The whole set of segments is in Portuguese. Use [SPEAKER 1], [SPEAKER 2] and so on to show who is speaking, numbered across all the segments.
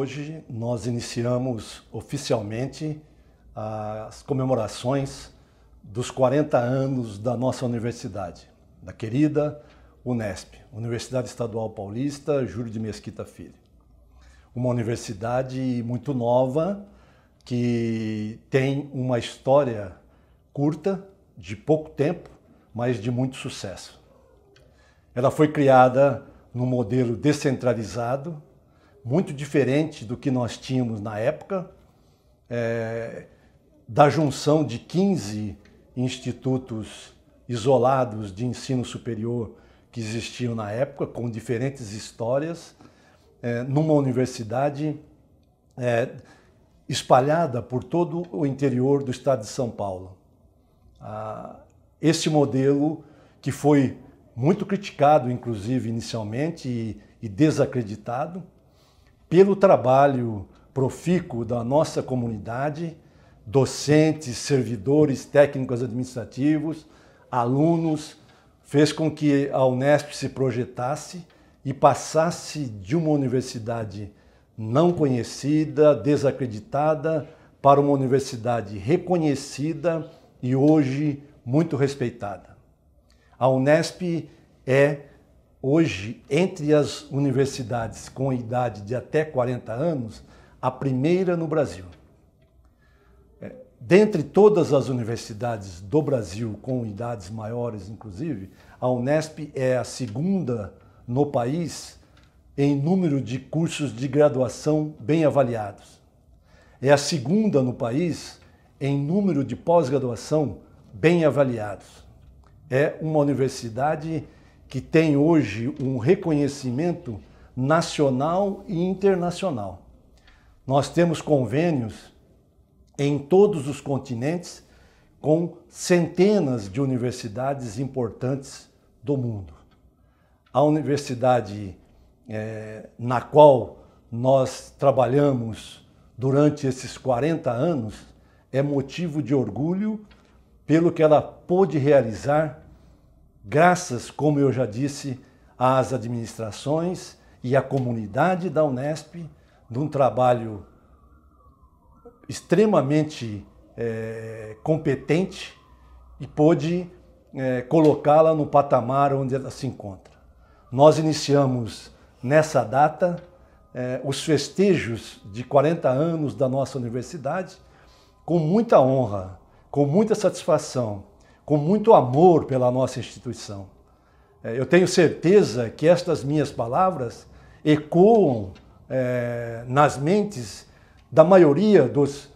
[SPEAKER 1] Hoje nós iniciamos oficialmente as comemorações dos 40 anos da nossa universidade, da querida Unesp, Universidade Estadual Paulista Júlio de Mesquita Filho. Uma universidade muito nova que tem uma história curta, de pouco tempo, mas de muito sucesso. Ela foi criada num modelo descentralizado, muito diferente do que nós tínhamos na época, é, da junção de 15 institutos isolados de ensino superior que existiam na época, com diferentes histórias, é, numa universidade é, espalhada por todo o interior do estado de São Paulo. Ah, esse modelo que foi muito criticado, inclusive inicialmente, e, e desacreditado, pelo trabalho profícuo da nossa comunidade, docentes, servidores, técnicos administrativos, alunos, fez com que a Unesp se projetasse e passasse de uma universidade não conhecida, desacreditada, para uma universidade reconhecida e hoje muito respeitada. A Unesp é hoje, entre as universidades com idade de até 40 anos, a primeira no Brasil. É, dentre todas as universidades do Brasil, com idades maiores, inclusive, a Unesp é a segunda no país em número de cursos de graduação bem avaliados. É a segunda no país em número de pós-graduação bem avaliados. É uma universidade que tem hoje um reconhecimento nacional e internacional. Nós temos convênios em todos os continentes com centenas de universidades importantes do mundo. A universidade é, na qual nós trabalhamos durante esses 40 anos é motivo de orgulho pelo que ela pôde realizar graças, como eu já disse, às administrações e à comunidade da Unesp, de um trabalho extremamente é, competente e pôde é, colocá-la no patamar onde ela se encontra. Nós iniciamos nessa data é, os festejos de 40 anos da nossa universidade com muita honra, com muita satisfação com muito amor pela nossa instituição. É, eu tenho certeza que estas minhas palavras ecoam é, nas mentes da maioria dos,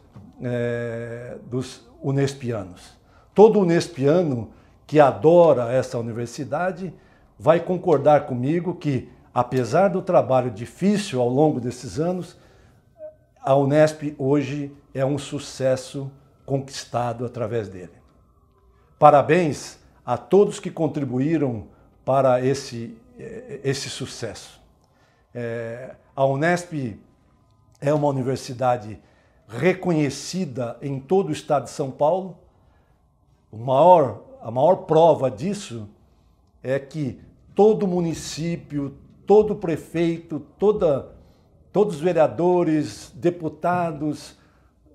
[SPEAKER 1] é, dos unespianos. Todo unespiano que adora essa universidade vai concordar comigo que, apesar do trabalho difícil ao longo desses anos, a Unesp hoje é um sucesso conquistado através dele. Parabéns a todos que contribuíram para esse, eh, esse sucesso. É, a Unesp é uma universidade reconhecida em todo o estado de São Paulo. Maior, a maior prova disso é que todo município, todo prefeito, toda, todos os vereadores, deputados,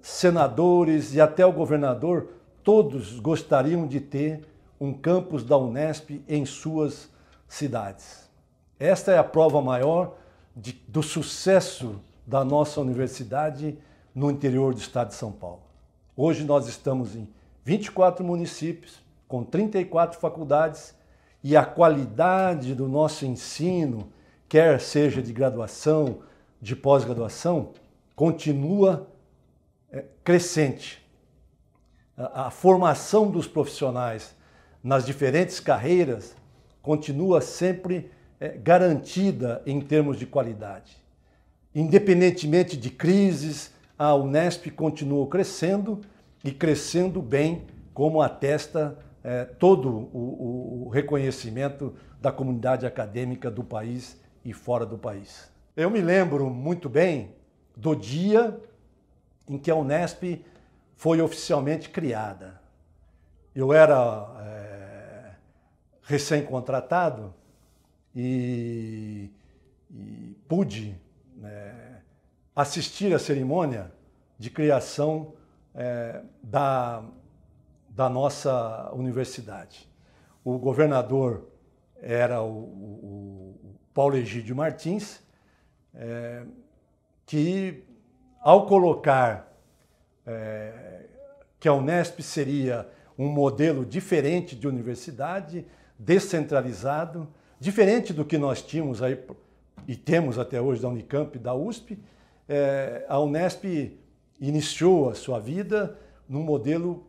[SPEAKER 1] senadores e até o governador todos gostariam de ter um campus da Unesp em suas cidades. Esta é a prova maior de, do sucesso da nossa universidade no interior do estado de São Paulo. Hoje nós estamos em 24 municípios, com 34 faculdades, e a qualidade do nosso ensino, quer seja de graduação, de pós-graduação, continua é, crescente a formação dos profissionais nas diferentes carreiras continua sempre é, garantida em termos de qualidade. Independentemente de crises, a Unesp continua crescendo e crescendo bem, como atesta é, todo o, o reconhecimento da comunidade acadêmica do país e fora do país. Eu me lembro muito bem do dia em que a Unesp foi oficialmente criada. Eu era é, recém-contratado e, e, pude, né, assistir à cerimônia de criação é, da, da nossa universidade. O governador era o, o, o Paulo Egídio Martins, é, que ao colocar é, que a Unesp seria um modelo diferente de universidade, descentralizado, diferente do que nós tínhamos aí e temos até hoje da Unicamp e da USP, é, a Unesp iniciou a sua vida num modelo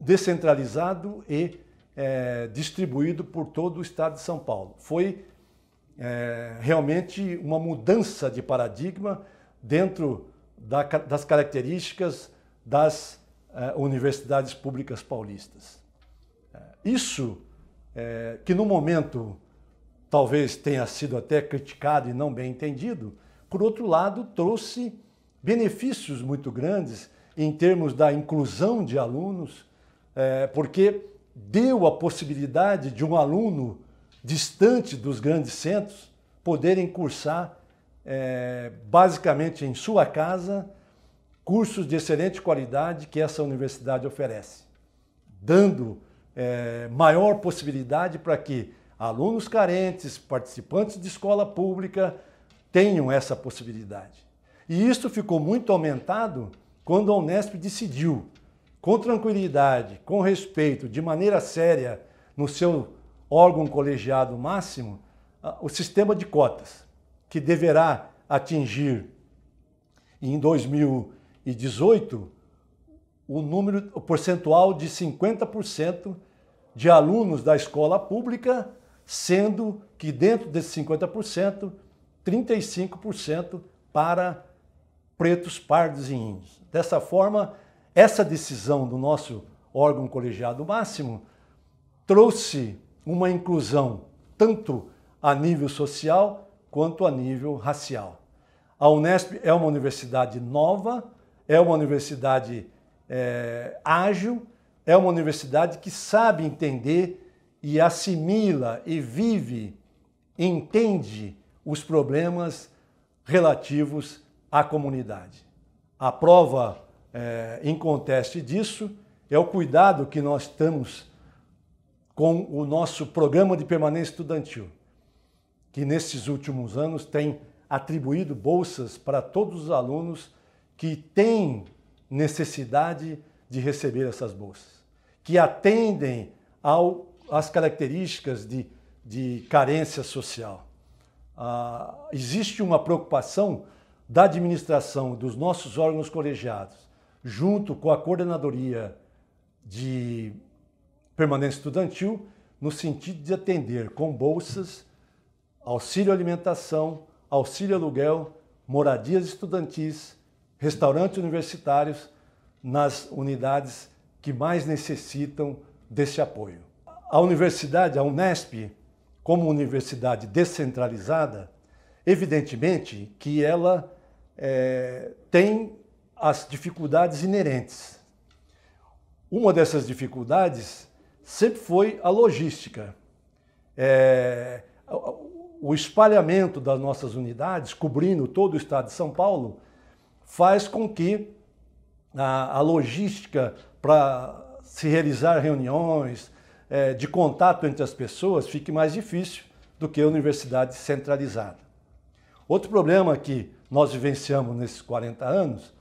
[SPEAKER 1] descentralizado e é, distribuído por todo o estado de São Paulo. Foi é, realmente uma mudança de paradigma dentro da, das características das é, universidades públicas paulistas. É, isso, é, que no momento talvez tenha sido até criticado e não bem entendido, por outro lado, trouxe benefícios muito grandes em termos da inclusão de alunos, é, porque deu a possibilidade de um aluno distante dos grandes centros poderem cursar é, basicamente em sua casa cursos de excelente qualidade que essa universidade oferece, dando é, maior possibilidade para que alunos carentes, participantes de escola pública tenham essa possibilidade. E isso ficou muito aumentado quando a Unesp decidiu com tranquilidade, com respeito, de maneira séria, no seu órgão colegiado máximo, o sistema de cotas, que deverá atingir em 2018 o número o percentual de 50% de alunos da escola pública, sendo que dentro desses 50%, 35% para pretos, pardos e índios. Dessa forma, essa decisão do nosso órgão colegiado máximo trouxe uma inclusão tanto a nível social quanto a nível racial. A Unesp é uma universidade nova, é uma universidade é, ágil, é uma universidade que sabe entender e assimila e vive, entende os problemas relativos à comunidade. A prova é, em conteste disso é o cuidado que nós temos com o nosso programa de permanência estudantil, que nesses últimos anos tem atribuído bolsas para todos os alunos que têm necessidade de receber essas bolsas, que atendem ao, às características de, de carência social. Ah, existe uma preocupação da administração dos nossos órgãos colegiados junto com a coordenadoria de permanência estudantil, no sentido de atender com bolsas, auxílio alimentação, auxílio aluguel, moradias estudantis, restaurantes universitários nas unidades que mais necessitam desse apoio. A universidade, a Unesp, como universidade descentralizada, evidentemente que ela é, tem as dificuldades inerentes. Uma dessas dificuldades sempre foi a logística. É, o espalhamento das nossas unidades, cobrindo todo o estado de São Paulo, faz com que a, a logística para se realizar reuniões, é, de contato entre as pessoas, fique mais difícil do que a universidade centralizada. Outro problema que nós vivenciamos nesses 40 anos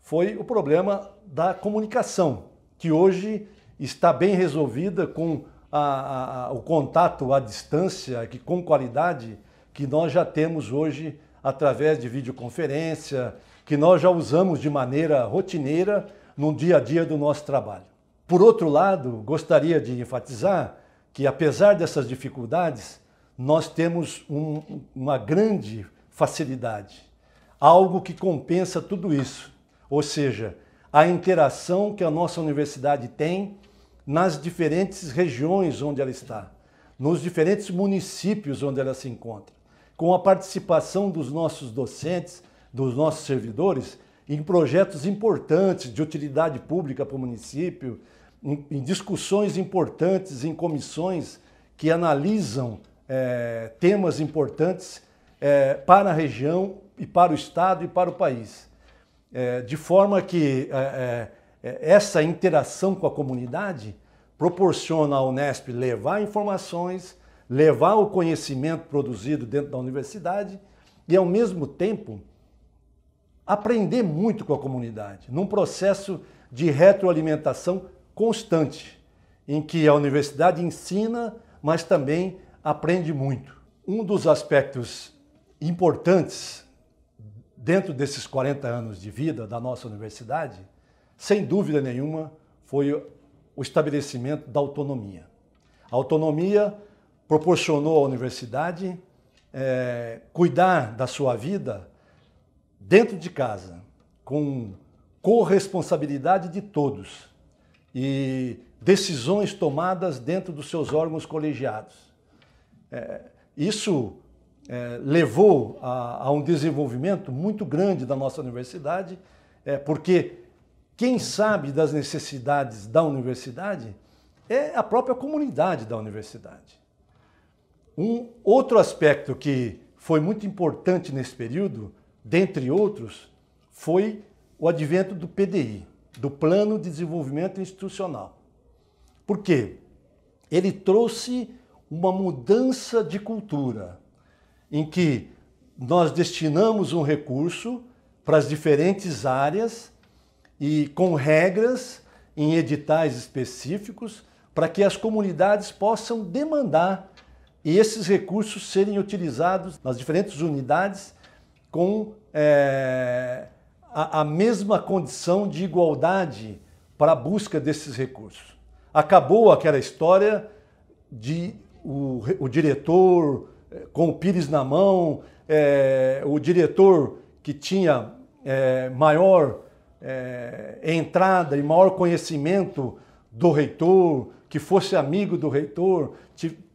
[SPEAKER 1] foi o problema da comunicação, que hoje está bem resolvida com a, a, o contato à distância, que com qualidade, que nós já temos hoje através de videoconferência, que nós já usamos de maneira rotineira no dia a dia do nosso trabalho. Por outro lado, gostaria de enfatizar que, apesar dessas dificuldades, nós temos um, uma grande facilidade, algo que compensa tudo isso ou seja, a interação que a nossa universidade tem nas diferentes regiões onde ela está, nos diferentes municípios onde ela se encontra, com a participação dos nossos docentes, dos nossos servidores, em projetos importantes de utilidade pública para o município, em, discussões importantes em comissões que analisam é, temas importantes é, para a região e para o Estado e para o país. É, de forma que essa interação com a comunidade proporciona à Unesp levar informações, levar o conhecimento produzido dentro da universidade e, ao mesmo tempo, aprender muito com a comunidade, num processo de retroalimentação constante, em que a universidade ensina, mas também aprende muito. Um dos aspectos importantes dentro desses 40 anos de vida da nossa universidade, sem dúvida nenhuma, foi o estabelecimento da autonomia. A autonomia proporcionou à universidade é, cuidar da sua vida dentro de casa, com corresponsabilidade de todos e decisões tomadas dentro dos seus órgãos colegiados. É, isso é, levou a, a, um desenvolvimento muito grande da nossa universidade, é, porque quem sabe das necessidades da universidade é a própria comunidade da universidade. Um outro aspecto que foi muito importante nesse período, dentre outros, foi o advento do PDI, do Plano de Desenvolvimento Institucional. Por quê? Ele trouxe uma mudança de cultura, em que nós destinamos um recurso para as diferentes áreas e com regras em editais específicos para que as comunidades possam demandar esses recursos serem utilizados nas diferentes unidades com é, a, a mesma condição de igualdade para a busca desses recursos. Acabou aquela história de o, o diretor é, com o pires na mão, é, o diretor que tinha é, maior é, entrada e maior conhecimento do reitor, que fosse amigo do reitor,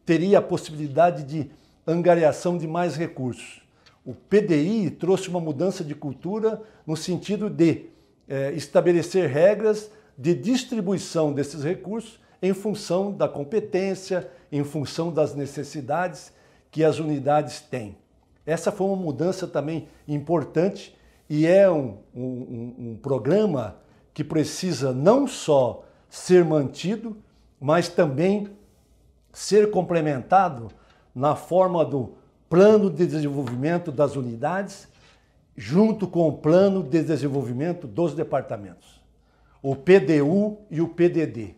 [SPEAKER 1] teria a possibilidade de angariação de mais recursos. O PDI trouxe uma mudança de cultura no sentido de é, estabelecer regras de distribuição desses recursos em função da competência, em função das necessidades que as unidades têm. Essa foi uma mudança também importante e é um, um, um programa que precisa não só ser mantido, mas também ser complementado na forma do plano de desenvolvimento das unidades, junto com o plano de desenvolvimento dos departamentos. O PDU e o PDD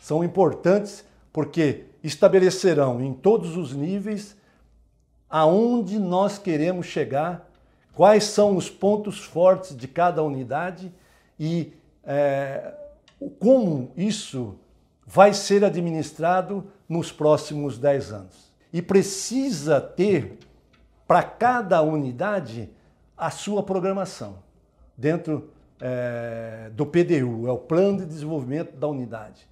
[SPEAKER 1] são importantes porque estabelecerão em todos os níveis aonde nós queremos chegar, quais são os pontos fortes de cada unidade e é, como isso vai ser administrado nos próximos 10 anos. E precisa ter para cada unidade a sua programação dentro é, do PDU, é o Plano de Desenvolvimento da Unidade,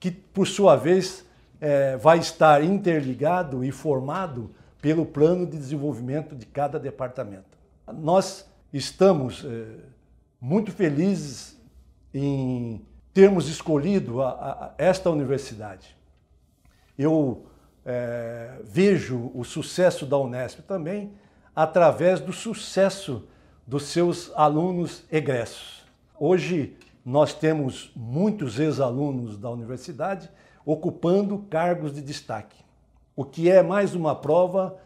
[SPEAKER 1] que por sua vez é, vai estar interligado e formado pelo Plano de Desenvolvimento de cada departamento. Nós estamos é, muito felizes em termos escolhido a, a, esta universidade. Eu é, vejo o sucesso da Unesp também através do sucesso dos seus alunos egressos. Hoje nós temos muitos ex-alunos da universidade ocupando cargos de destaque, o que é mais uma prova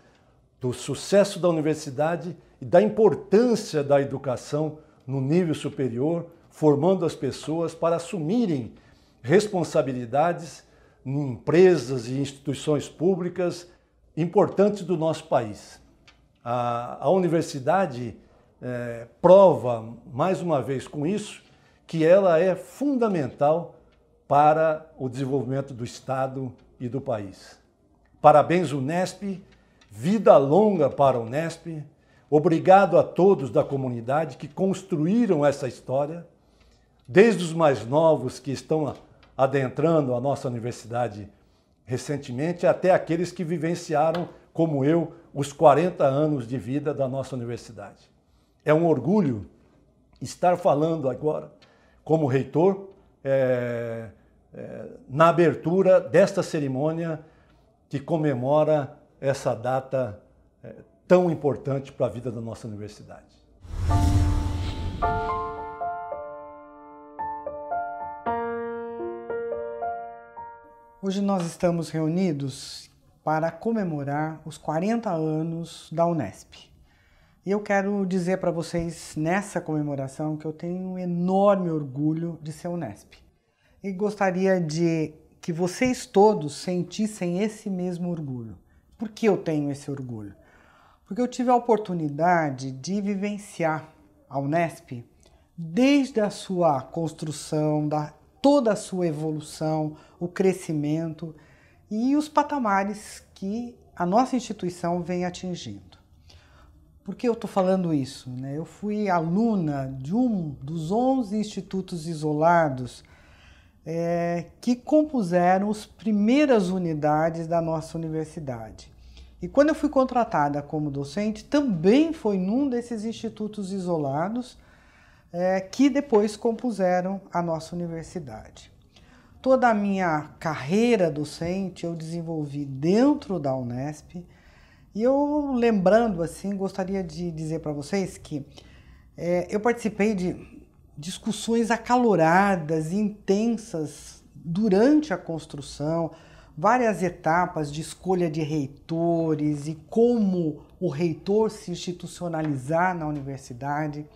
[SPEAKER 1] do sucesso da universidade e da importância da educação no nível superior formando as pessoas para assumirem responsabilidades em empresas e instituições públicas importantes do nosso país. A, a universidade é, prova, mais uma vez com isso, que ela é fundamental para o desenvolvimento do Estado e do país. Parabéns, Unesp, vida longa para a Unesp, obrigado a todos da comunidade que construíram essa história desde os mais novos que estão adentrando a nossa universidade recentemente, até aqueles que vivenciaram, como eu, os 40 anos de vida da nossa universidade. É um orgulho estar falando agora, como reitor, é, é, na abertura desta cerimônia que comemora essa data é, tão importante para a vida da nossa universidade.
[SPEAKER 2] Hoje nós estamos reunidos para comemorar os 40 anos da Unesp. E eu quero dizer para vocês nessa comemoração que eu tenho um enorme orgulho de ser Unesp. E gostaria de que vocês todos sentissem esse mesmo orgulho. Por que eu tenho esse orgulho? Porque eu tive a oportunidade de vivenciar a Unesp desde a sua construção, da toda a sua evolução, o crescimento e os patamares que a nossa instituição vem atingindo. Por que eu estou falando isso? Né? Eu fui aluna de um dos 11 institutos isolados é, que compuseram as primeiras unidades da nossa universidade. E quando eu fui contratada como docente, também foi num desses institutos isolados é, que depois compuseram a nossa universidade. Toda a minha carreira docente eu desenvolvi dentro da Unesp e eu, lembrando assim, gostaria de dizer para vocês que é, eu participei de discussões acaloradas intensas durante a construção, várias etapas de escolha de reitores e como o reitor se institucionalizar na universidade,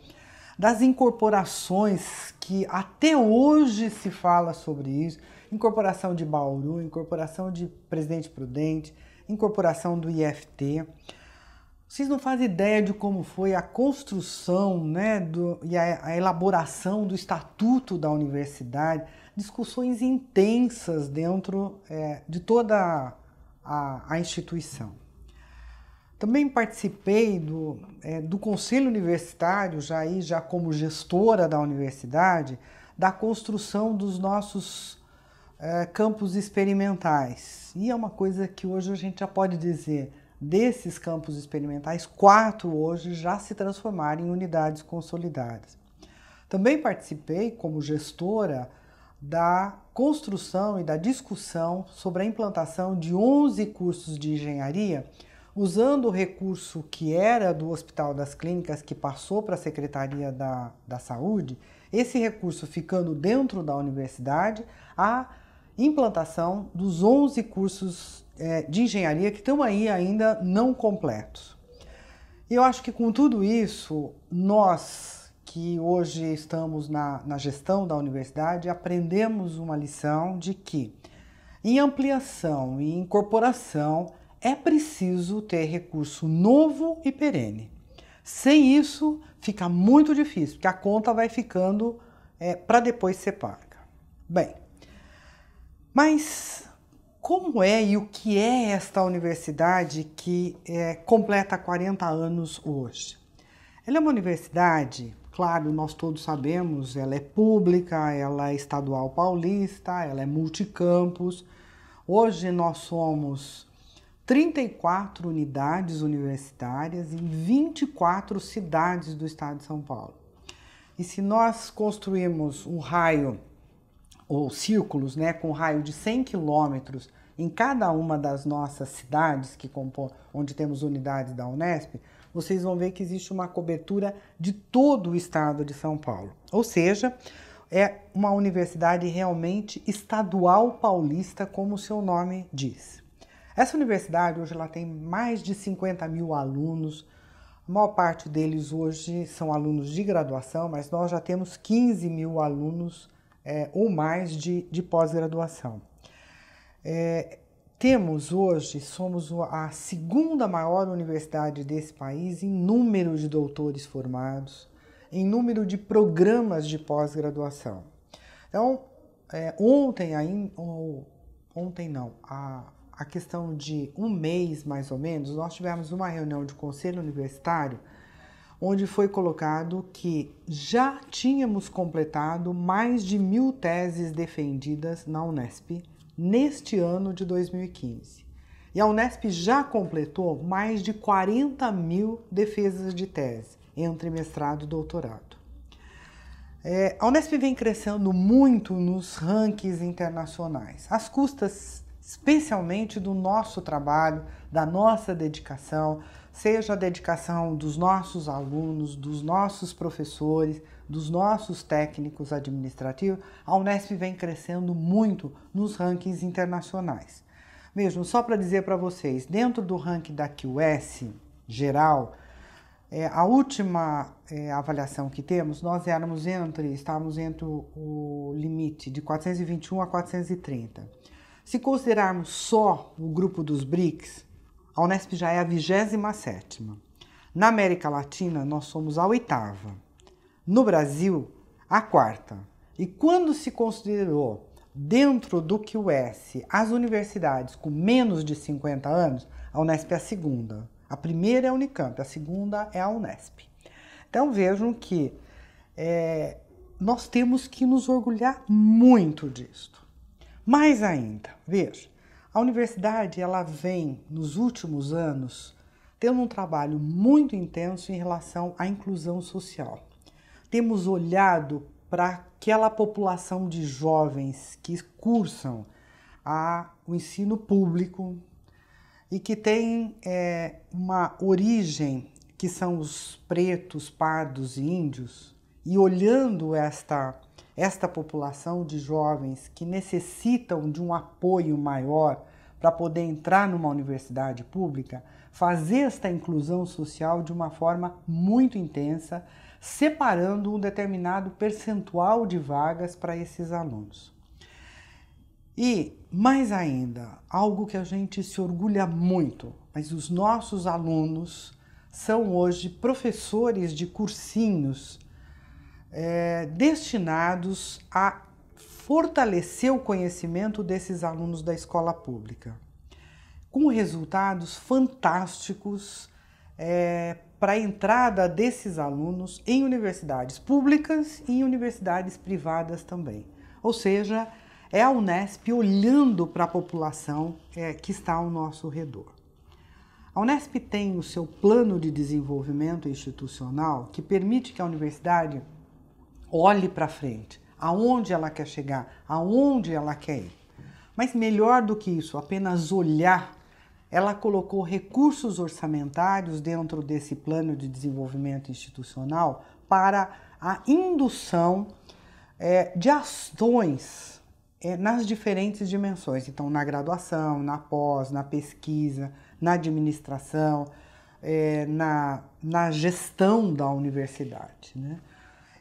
[SPEAKER 2] das incorporações que até hoje se fala sobre isso, incorporação de Bauru, incorporação de Presidente Prudente, incorporação do IFT. Vocês não fazem ideia de como foi a construção né, do, e a, a elaboração do estatuto da universidade, discussões intensas dentro é, de toda a, a, instituição. Também participei do, é, do Conselho Universitário, já, aí, já como gestora da universidade, da construção dos nossos é, campos experimentais. E é uma coisa que hoje a gente já pode dizer, desses campos experimentais, quatro hoje já se transformaram em unidades consolidadas. Também participei como gestora da construção e da discussão sobre a implantação de 11 cursos de engenharia, usando o recurso que era do Hospital das Clínicas, que passou para a Secretaria da, da Saúde, esse recurso ficando dentro da universidade, a implantação dos 11 cursos é, de engenharia que estão aí ainda não completos. Eu acho que com tudo isso, nós que hoje estamos na, na gestão da universidade aprendemos uma lição de que em ampliação e incorporação é preciso ter recurso novo e perene. Sem isso, fica muito difícil, porque a conta vai ficando é, para depois ser paga. Bem, mas como é e o que é esta universidade que é, completa 40 anos hoje? Ela é uma universidade, claro, nós todos sabemos, ela é pública, ela é estadual paulista, ela é multicampus. Hoje nós somos 34 unidades universitárias em 24 cidades do estado de São Paulo. E se nós construirmos um raio ou círculos, né, com raio de 100 quilômetros em cada uma das nossas cidades que compõem, onde temos unidades da Unesp, vocês vão ver que existe uma cobertura de todo o estado de São Paulo. Ou seja, é uma universidade realmente estadual paulista, como o seu nome diz. Essa universidade hoje ela tem mais de 50 mil alunos, a maior parte deles hoje são alunos de graduação, mas nós já temos 15 mil alunos é, ou mais de, de pós-graduação. É, temos hoje, somos a segunda maior universidade desse país em número de doutores formados, em número de programas de pós-graduação. Então, é, ontem, ainda, ontem não, a, a questão de um mês mais ou menos, nós tivemos uma reunião de conselho universitário onde foi colocado que já tínhamos completado mais de mil teses defendidas na Unesp neste ano de 2015. E a Unesp já completou mais de 40 mil defesas de tese entre mestrado e doutorado. É, a Unesp vem crescendo muito nos rankings internacionais, às custas especialmente do nosso trabalho, da nossa dedicação, seja a dedicação dos nossos alunos, dos nossos professores, dos nossos técnicos administrativos, a Unesp vem crescendo muito nos rankings internacionais. Vejam, só para dizer para vocês, dentro do ranking da QS geral, é, a última é, avaliação que temos, nós éramos entre, estávamos entre o limite de 421 a 430. Se considerarmos só o grupo dos BRICS, a Unesp já é a 27. Na América Latina, nós somos a oitava. No Brasil, a quarta. E quando se considerou dentro do QS as universidades com menos de 50 anos, a Unesp é a segunda. A primeira é a Unicamp, a segunda é a Unesp. Então vejam que é, nós temos que nos orgulhar muito disto. Mais ainda, veja, a universidade ela vem nos últimos anos tendo um trabalho muito intenso em relação à inclusão social. Temos olhado para aquela população de jovens que cursam a, o ensino público, e que tem é, uma origem que são os pretos, pardos e índios, e olhando esta, esta população de jovens que necessitam de um apoio maior para poder entrar numa universidade pública, fazer esta inclusão social de uma forma muito intensa, separando um determinado percentual de vagas para esses alunos. E, mais ainda, algo que a gente se orgulha muito, mas os nossos alunos são hoje professores de cursinhos é, destinados a fortalecer o conhecimento desses alunos da escola pública, com resultados fantásticos é, para a entrada desses alunos em universidades públicas e em universidades privadas também. Ou seja, é a Unesp olhando para a população é, que está ao nosso redor. A Unesp tem o seu plano de desenvolvimento institucional que permite que a universidade olhe para frente, aonde ela quer chegar, aonde ela quer ir. Mas melhor do que isso, apenas olhar, ela colocou recursos orçamentários dentro desse plano de desenvolvimento institucional para a indução é, de ações é, nas diferentes dimensões. Então, na graduação, na pós, na pesquisa, na administração, é, na, na gestão da universidade. Né?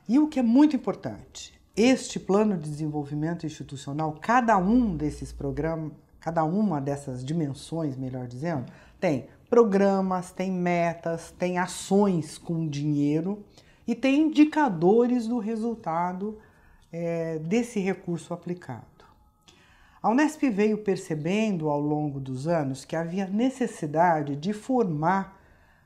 [SPEAKER 2] E o que é muito importante, este plano de desenvolvimento institucional, cada um desses programas, cada uma dessas dimensões, melhor dizendo, tem programas, tem metas, tem ações com dinheiro e tem indicadores do resultado é, desse recurso aplicado. A Unesp veio percebendo ao longo dos anos que havia necessidade de formar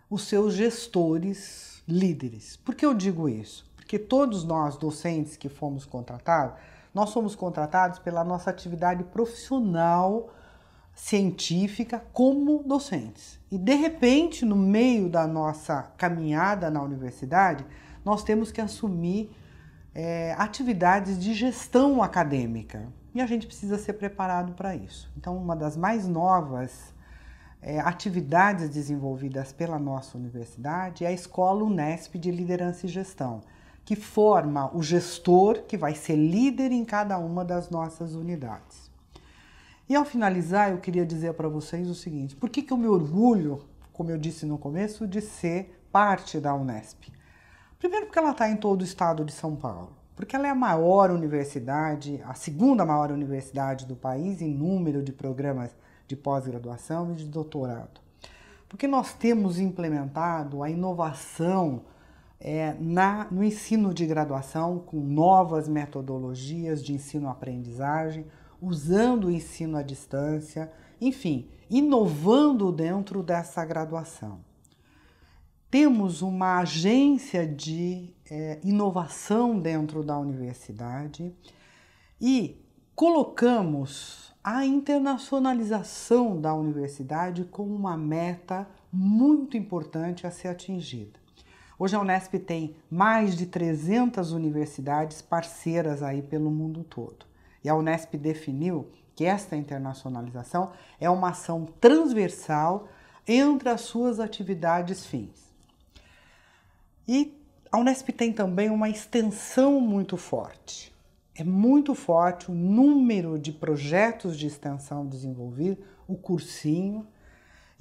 [SPEAKER 2] os seus gestores líderes. Por que eu digo isso? Porque todos nós, docentes que fomos contratados, nós somos contratados pela nossa atividade profissional científica como docentes. E de repente, no meio da nossa caminhada na universidade, nós temos que assumir é, atividades de gestão acadêmica e a gente precisa ser preparado para isso. Então, uma das mais novas é, atividades desenvolvidas pela nossa universidade é a Escola Unesp de Liderança e Gestão, que forma o gestor que vai ser líder em cada uma das nossas unidades. E ao finalizar, eu queria dizer para vocês o seguinte: por que, que eu me orgulho, como eu disse no começo, de ser parte da Unesp? Primeiro, porque ela está em todo o estado de São Paulo, porque ela é a maior universidade, a segunda maior universidade do país em número de programas de pós-graduação e de doutorado. Porque nós temos implementado a inovação é, na, no ensino de graduação com novas metodologias de ensino-aprendizagem, usando o ensino à distância, enfim, inovando dentro dessa graduação temos uma agência de é, inovação dentro da universidade e colocamos a internacionalização da universidade como uma meta muito importante a ser atingida. Hoje a Unesp tem mais de 300 universidades parceiras aí pelo mundo todo. E a Unesp definiu que esta internacionalização é uma ação transversal entre as suas atividades fins. E a Unesp tem também uma extensão muito forte. É muito forte o número de projetos de extensão desenvolvidos, o cursinho.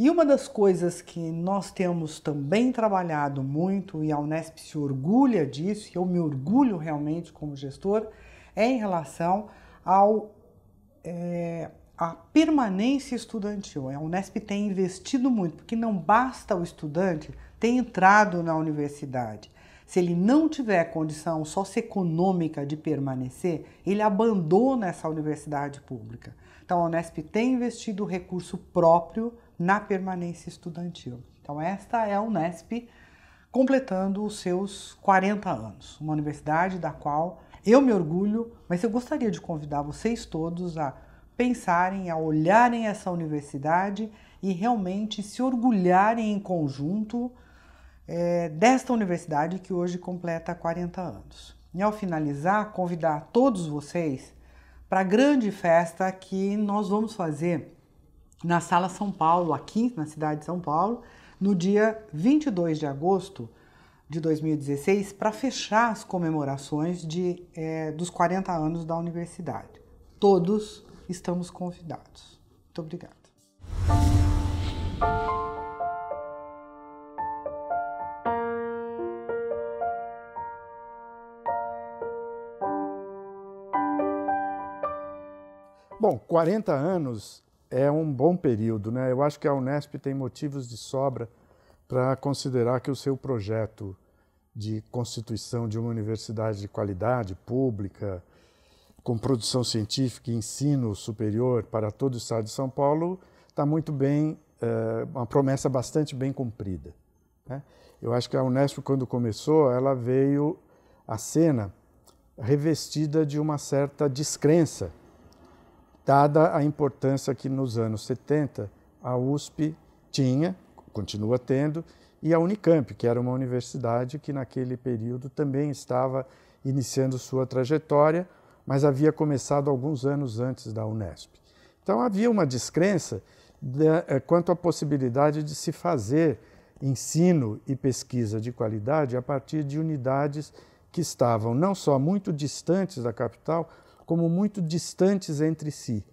[SPEAKER 2] E uma das coisas que nós temos também trabalhado muito, e a Unesp se orgulha disso, e eu me orgulho realmente como gestor, é em relação ao é, a permanência estudantil. A Unesp tem investido muito, porque não basta o estudante ter entrado na universidade. Se ele não tiver condição socioeconômica de permanecer, ele abandona essa universidade pública. Então, a Unesp tem investido recurso próprio na permanência estudantil. Então, esta é a Unesp completando os seus 40 anos. Uma universidade da qual eu me orgulho, mas eu gostaria de convidar vocês todos a pensarem, a olharem essa universidade e realmente se orgulharem em conjunto é, desta universidade que hoje completa 40 anos. E ao finalizar, convidar todos vocês para a grande festa que nós vamos fazer na Sala São Paulo, aqui na cidade de São Paulo, no dia 22 de agosto de 2016 para fechar as comemorações de, é, dos 40 anos da universidade. Todos estamos convidados. Muito obrigada.
[SPEAKER 3] Bom, 40 anos é um bom período, né? Eu acho que a Unesp tem motivos de sobra para considerar que o seu projeto de constituição de uma universidade de qualidade pública, com produção científica e ensino superior para todo o estado de São Paulo, está muito bem, é, uma promessa bastante bem cumprida. Né? Eu acho que a Unesp, quando começou, ela veio à cena revestida de uma certa descrença, dada a importância que nos anos 70 a USP tinha continua tendo, e a Unicamp, que era uma universidade que naquele período também estava iniciando sua trajetória, mas havia começado alguns anos antes da Unesp. Então havia uma descrença de, eh, quanto à possibilidade de se fazer ensino e pesquisa de qualidade a partir de unidades que estavam não só muito distantes da capital, como muito distantes entre si.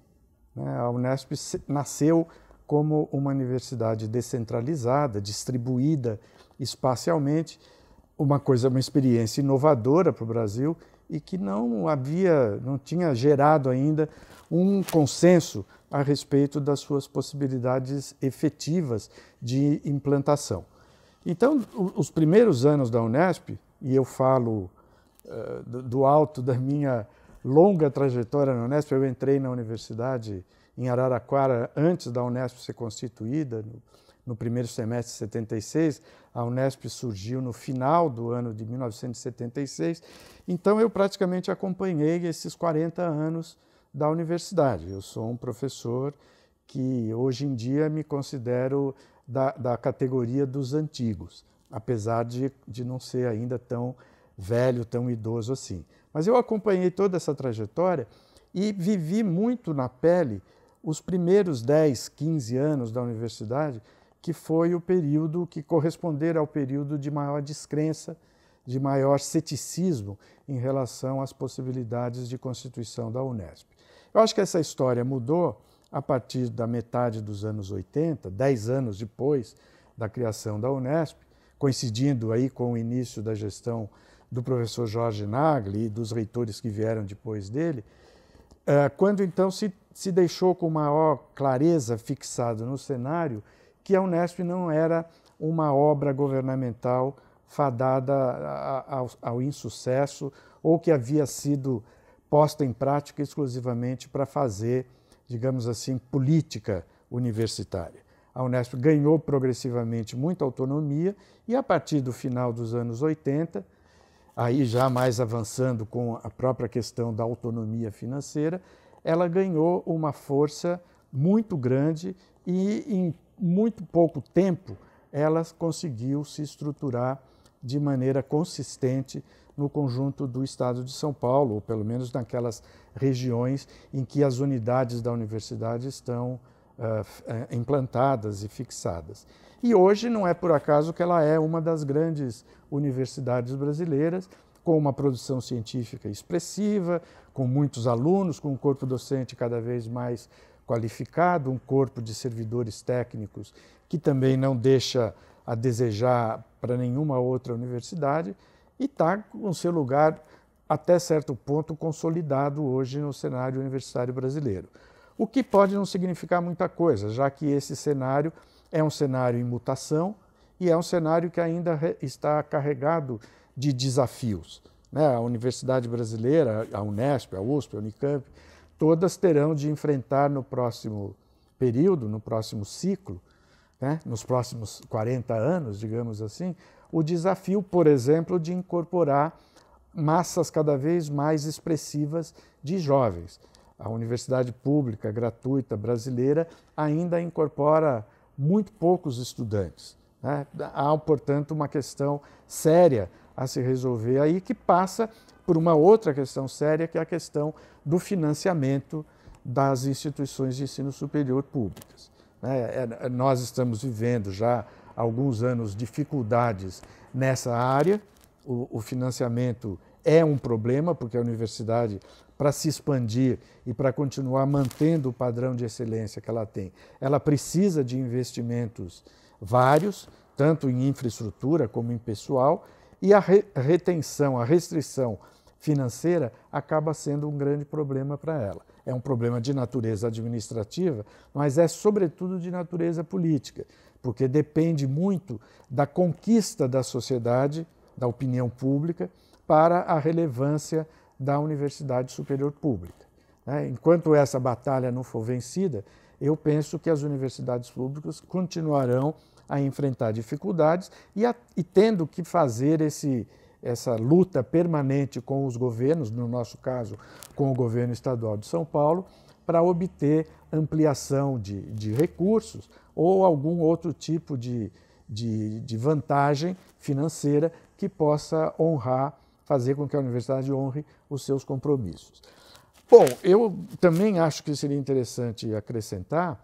[SPEAKER 3] Né? A Unesp nasceu como uma universidade descentralizada, distribuída espacialmente, uma coisa, uma experiência inovadora para o Brasil e que não havia, não tinha gerado ainda um consenso a respeito das suas possibilidades efetivas de implantação. Então, os primeiros anos da Unesp, e eu falo uh, do alto da minha longa trajetória na Unesp, eu entrei na universidade em Araraquara, antes da Unesp ser constituída, no, no primeiro semestre de 76, a Unesp surgiu no final do ano de 1976, então eu praticamente acompanhei esses 40 anos da universidade. Eu sou um professor que hoje em dia me considero da, da categoria dos antigos, apesar de, de não ser ainda tão velho, tão idoso assim. Mas eu acompanhei toda essa trajetória e vivi muito na pele os primeiros 10, 15 anos da universidade, que foi o período que corresponderam ao período de maior descrença, de maior ceticismo em relação às possibilidades de constituição da Unesp. Eu acho que essa história mudou a partir da metade dos anos 80, 10 anos depois da criação da Unesp, coincidindo aí com o início da gestão do professor Jorge Nagli e dos reitores que vieram depois dele, eh, quando então se se deixou com maior clareza fixado no cenário que a Unesp não era uma obra governamental fadada ao, ao insucesso ou que havia sido posta em prática exclusivamente para fazer, digamos assim, política universitária. A Unesp ganhou progressivamente muita autonomia e, a partir do final dos anos 80, aí já mais avançando com a própria questão da autonomia financeira, ela ganhou uma força muito grande e em muito pouco tempo ela conseguiu se estruturar de maneira consistente no conjunto do estado de São Paulo, ou pelo menos naquelas regiões em que as unidades da universidade estão uh, implantadas e fixadas. E hoje não é por acaso que ela é uma das grandes universidades brasileiras, com uma produção científica expressiva, com muitos alunos, com um corpo docente cada vez mais qualificado, um corpo de servidores técnicos que também não deixa a desejar para nenhuma outra universidade e está com seu lugar até certo ponto consolidado hoje no cenário universitário brasileiro. O que pode não significar muita coisa, já que esse cenário é um cenário em mutação e é um cenário que ainda está carregado de desafios. Né? A Universidade Brasileira, a Unesp, a USP, a Unicamp, todas terão de enfrentar no próximo período, no próximo ciclo, né? nos próximos 40 anos, digamos assim, o desafio, por exemplo, de incorporar massas cada vez mais expressivas de jovens. A universidade pública gratuita brasileira ainda incorpora muito poucos estudantes. Né? Há, portanto, uma questão séria a se resolver aí que passa por uma outra questão séria, que é a questão do financiamento das instituições de ensino superior públicas. Né? É, é, nós estamos vivendo já há alguns anos dificuldades nessa área, o, o financiamento é um problema, porque a universidade, para se expandir e para continuar mantendo o padrão de excelência que ela tem, ela precisa de investimentos vários, tanto em infraestrutura como em pessoal, e a retenção, a restrição financeira acaba sendo um grande problema para ela. É um problema de natureza administrativa, mas é sobretudo de natureza política, porque depende muito da conquista da sociedade, da opinião pública, para a relevância da Universidade Superior Pública. Né? Enquanto essa batalha não for vencida, eu penso que as universidades públicas continuarão a enfrentar dificuldades e, a, e tendo que fazer esse, essa luta permanente com os governos, no nosso caso, com o governo estadual de São Paulo, para obter ampliação de, de, recursos ou algum outro tipo de, de, de vantagem financeira que possa honrar fazer com que a universidade honre os seus compromissos. Bom, eu também acho que seria interessante acrescentar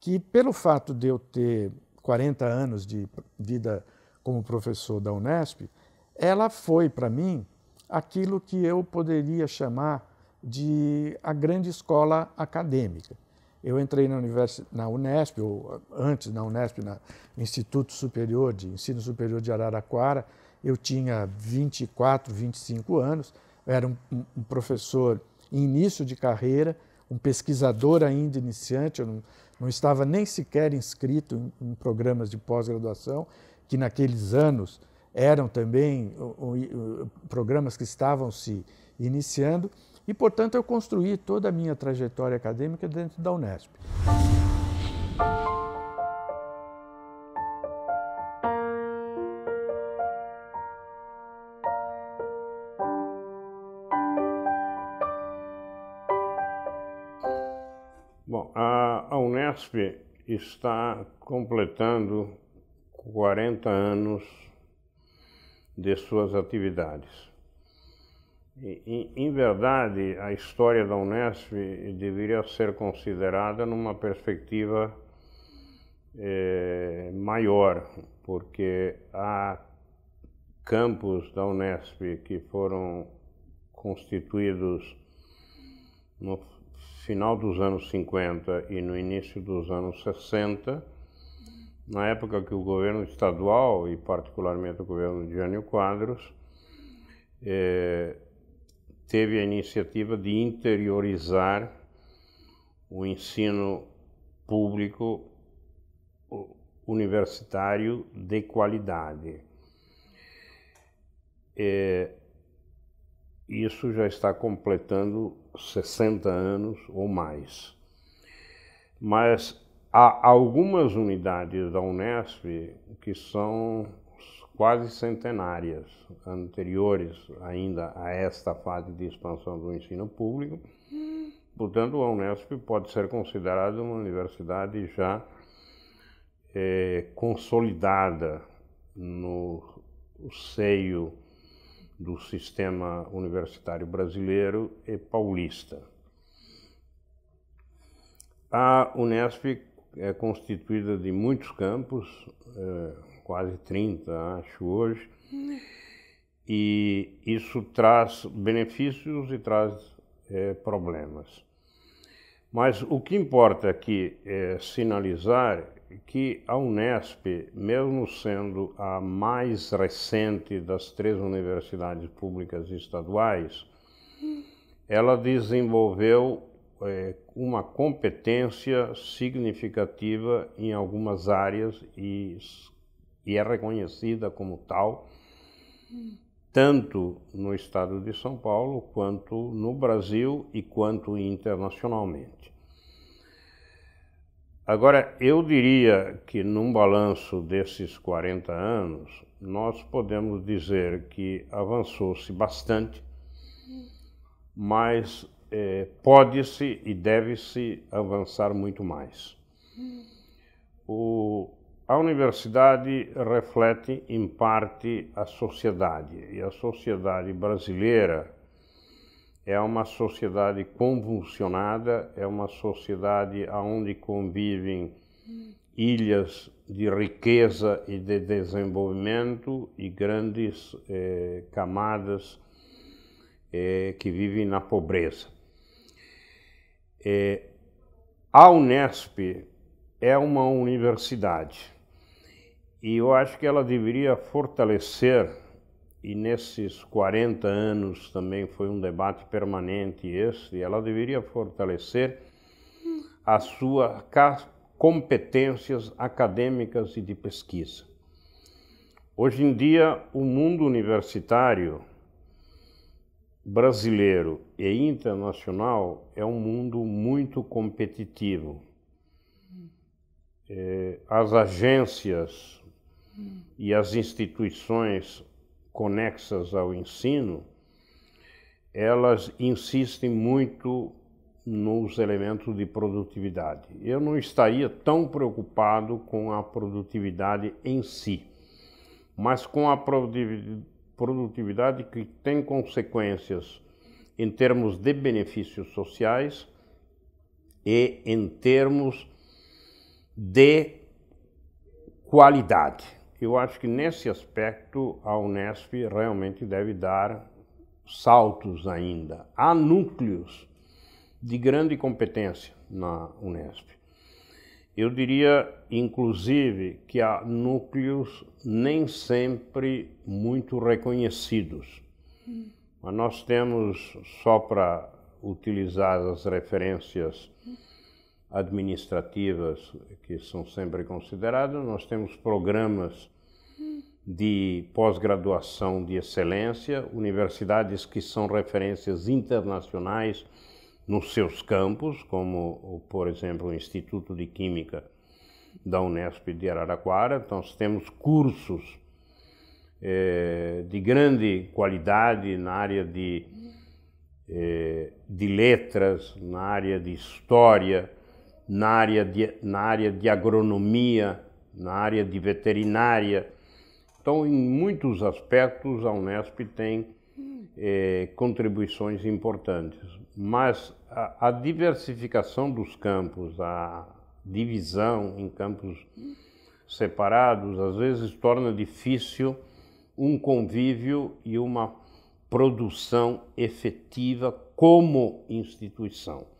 [SPEAKER 3] que, pelo fato de eu ter 40 anos de vida como professor da Unesp, ela foi para mim aquilo que eu poderia chamar de a grande escola acadêmica. Eu entrei na, na Unesp, ou antes na Unesp, no Instituto Superior de Ensino Superior de Araraquara, eu tinha 24, 25 anos, era um, um professor início de carreira, um pesquisador ainda iniciante, eu não, não estava nem sequer inscrito em, em programas de pós-graduação, que naqueles anos eram também programas que estavam se iniciando, e, portanto, eu construí toda a minha trajetória acadêmica dentro da Unesp.
[SPEAKER 4] UNESP está completando 40 anos de suas atividades. E, em verdade, a história da Unesp deveria ser considerada numa perspectiva eh, maior, porque há campos da Unesp que foram constituídos no final dos anos 50 e no início dos anos 60, na época que o governo estadual, e particularmente o governo de Jânio Quadros, eh, teve a iniciativa de interiorizar o ensino público universitário de qualidade. Eh, isso já está completando 60 anos ou mais. Mas há algumas unidades da Unesp que são quase centenárias, anteriores ainda a esta fase de expansão do ensino público. Portanto, a Unesp pode ser considerada uma universidade já é, consolidada no seio do sistema universitário brasileiro e paulista. A Unesp é constituída de muitos campos, é, quase 30, acho hoje, e isso traz benefícios e traz é, problemas. Mas o que importa aqui é sinalizar que a Unesp, mesmo sendo a mais recente das três universidades públicas estaduais, ela desenvolveu é, uma competência significativa em algumas áreas e, e é reconhecida como tal, tanto no estado de São Paulo, quanto no Brasil e quanto internacionalmente. Agora, eu diria que num balanço desses 40 anos, nós podemos dizer que avançou-se bastante, mas é, pode-se e deve-se avançar muito mais. O, a universidade reflete, em parte, a sociedade, e a sociedade brasileira é uma sociedade convulsionada, é uma sociedade onde convivem ilhas de riqueza e de desenvolvimento e grandes eh, camadas eh, que vivem na pobreza. Eh, a Unesp é uma universidade e eu acho que ela deveria fortalecer e nesses 40 anos também foi um debate permanente esse, ela deveria fortalecer as suas competências acadêmicas e de pesquisa. Hoje em dia, o mundo universitário brasileiro e internacional é um mundo muito competitivo. É, as agências e as instituições conexas ao ensino, elas insistem muito nos elementos de produtividade. Eu não estaria tão preocupado com a produtividade em si, mas com a produtividade que tem consequências em termos de benefícios sociais e em termos de qualidade eu acho que nesse aspecto a Unesp realmente deve dar saltos ainda. Há núcleos de grande competência na Unesp. Eu diria, inclusive, que há núcleos nem sempre muito reconhecidos. Mas nós temos, só para utilizar as referências administrativas que são sempre consideradas, nós temos programas de pós-graduação de excelência, universidades que são referências internacionais nos seus campos, como, por exemplo, o Instituto de Química da Unesp de Araraquara. Então, temos cursos eh, de grande qualidade na área de, eh, de letras, na área de história, na área de, na área de agronomia, na área de veterinária. Então, em muitos aspectos, a Unesp tem eh, contribuições importantes, mas a, a, diversificação dos campos, a divisão em campos separados, às vezes torna difícil um convívio e uma produção efetiva como instituição.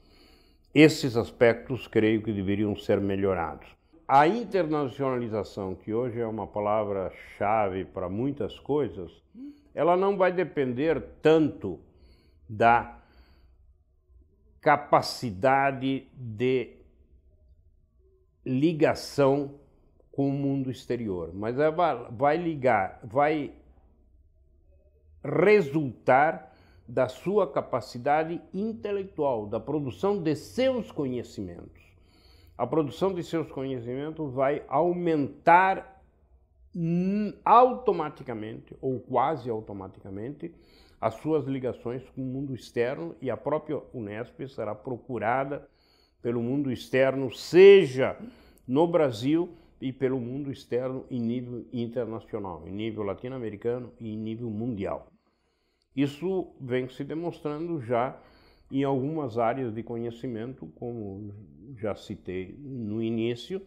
[SPEAKER 4] Esses aspectos creio que deveriam ser melhorados. A internacionalização, que hoje é uma palavra-chave para muitas coisas, ela não vai depender tanto da capacidade de ligação com o mundo exterior, mas ela vai ligar, vai resultar da sua capacidade intelectual, da produção de seus conhecimentos. A produção de seus conhecimentos vai aumentar automaticamente, ou quase automaticamente, as suas ligações com o mundo externo e a própria Unesp será procurada pelo mundo externo, seja no Brasil, e pelo mundo externo em nível internacional, em nível latino-americano e em nível mundial. Isso vem se demonstrando já em algumas áreas de conhecimento, como já citei no início,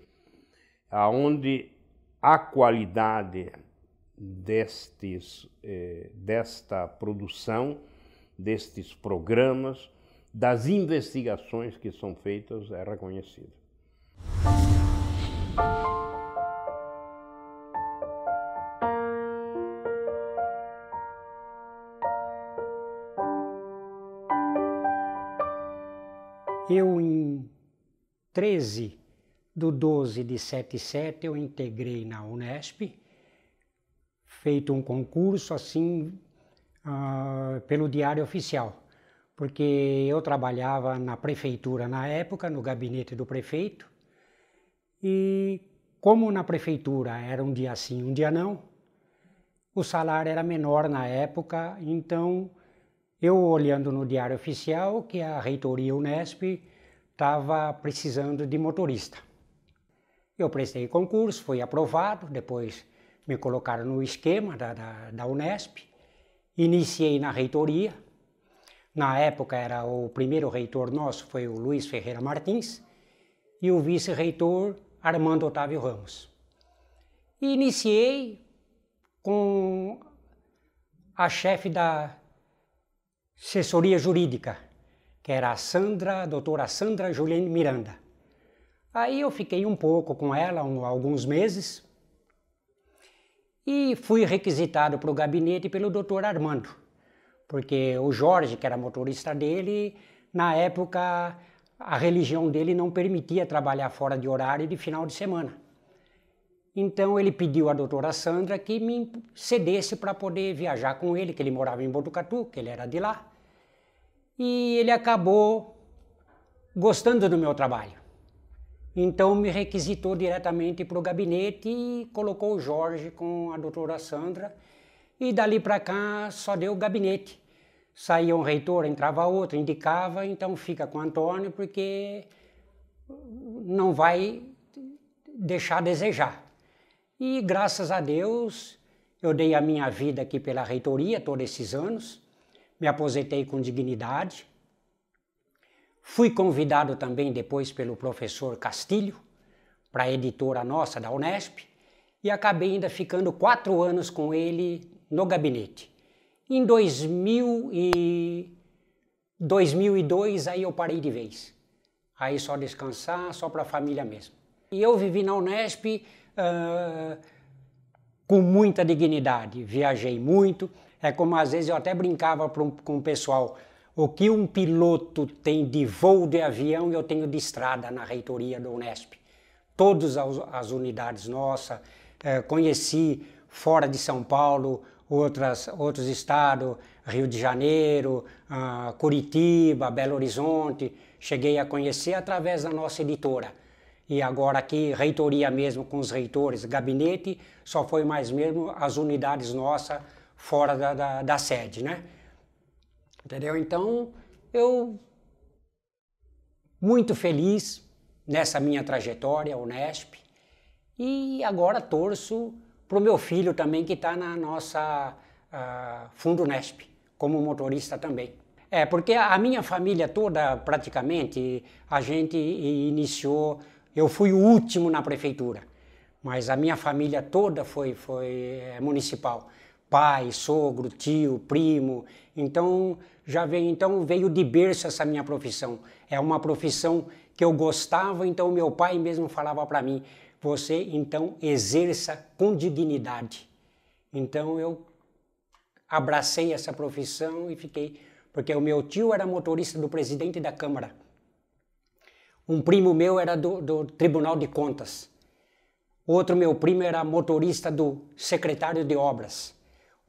[SPEAKER 4] aonde a qualidade destes, eh, desta produção, destes programas, das investigações que são feitas é reconhecida.
[SPEAKER 5] 13 do 12 de 77, eu integrei na Unesp, feito um concurso assim uh, pelo Diário Oficial, porque eu trabalhava na prefeitura na época, no gabinete do prefeito, e como na prefeitura era um dia sim, um dia não, o salário era menor na época, então eu olhando no Diário Oficial que a reitoria Unesp estava precisando de motorista. Eu prestei concurso, fui aprovado, depois me colocaram no esquema da, da, da Unesp, iniciei na reitoria. Na época era o primeiro reitor nosso, foi o Luiz Ferreira Martins, e o vice-reitor Armando Otávio Ramos. E iniciei com a chefe da assessoria jurídica, que era a Sandra, a doutora Sandra Juliane Miranda. Aí eu fiquei um pouco com ela, um, alguns meses, e fui requisitado para o gabinete pelo doutor Armando, porque o Jorge, que era motorista dele, na época a religião dele não permitia trabalhar fora de horário de final de semana. Então ele pediu à doutora Sandra que me cedesse para poder viajar com ele, que ele morava em Botucatu, que ele era de lá. E ele acabou gostando do meu trabalho. Então me requisitou diretamente para o gabinete e colocou o Jorge com a doutora Sandra. E dali para cá só deu gabinete. Saía um reitor, entrava outro, indicava, então fica com o Antônio, porque não vai deixar a desejar. E graças a Deus, eu dei a minha vida aqui pela reitoria todos esses anos, me aposentei com dignidade. Fui convidado também depois pelo professor Castilho, para a editora nossa da Unesp, e acabei ainda ficando quatro anos com ele no gabinete. Em 2000 e 2002, aí eu parei de vez. Aí só descansar, só para a família mesmo. E eu vivi na Unesp uh, com muita dignidade. Viajei muito. É como às vezes eu até brincava com o pessoal. O que um piloto tem de voo de avião, eu tenho de estrada na reitoria da Unesp. Todas as, unidades nossas. Uh, conheci fora de São Paulo outras, outros estados, Rio de Janeiro, uh, Curitiba, Belo Horizonte, cheguei a conhecer através da nossa editora. E agora aqui, reitoria mesmo, com os reitores, gabinete, só foi mais mesmo as unidades nossas fora da, da, da sede, né? Entendeu? Então, eu muito feliz nessa minha trajetória, Unesp, e agora torço para o meu filho também, que está na nossa uh, Fundo Nesp, como motorista também. É, porque a minha família toda, praticamente, a gente iniciou, eu fui o último na prefeitura, mas a minha família toda foi, foi é, municipal. Pai, sogro, tio, primo, então já veio, então veio de berço essa minha profissão. É uma profissão que eu gostava, então meu pai mesmo falava para mim, você então exerça com dignidade. Então eu abracei essa profissão e fiquei, porque o meu tio era motorista do presidente da Câmara. Um primo meu era do, do Tribunal de Contas. Outro meu primo era motorista do secretário de obras.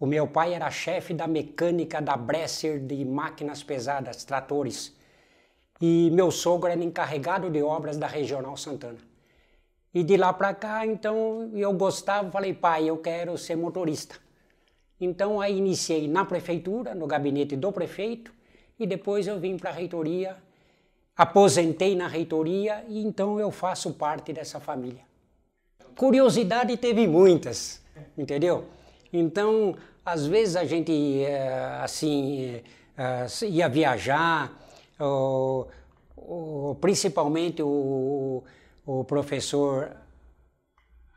[SPEAKER 5] O meu pai era chefe da mecânica da Bresser de máquinas pesadas, tratores. E meu sogro era encarregado de obras da Regional Santana. E de lá para cá, então, eu gostava, falei, pai, eu quero ser motorista. Então, aí iniciei na prefeitura, no gabinete do prefeito, e depois eu vim para a reitoria, aposentei na reitoria, e então eu faço parte dessa família. curiosidade teve muitas, entendeu? Então, às vezes a gente, eh, assim, eh, ia viajar, principalmente o, o professor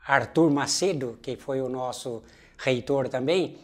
[SPEAKER 5] Arthur Macedo, que foi o nosso reitor também,